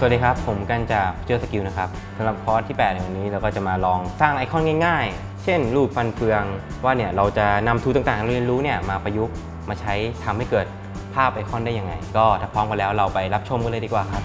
สวัสดีครับ ผมกันจากเจอสกิลนะครับสำหรับคอร์สที่ 8 ในวันนี้เราก็จะมาลองสร้างไอคอนง่ายๆ เช่น รูปฟันเฟือง ว่าเนี่ยเราจะนำ tool ต่างๆเราเรียนรู้เนี่ยมาประยุกต์มาใช้ทำให้เกิดภาพไอคอนได้ยังไง ก็ถ้าพร้อมกันแล้วเราไปรับชมกันเลยดีกว่าครับ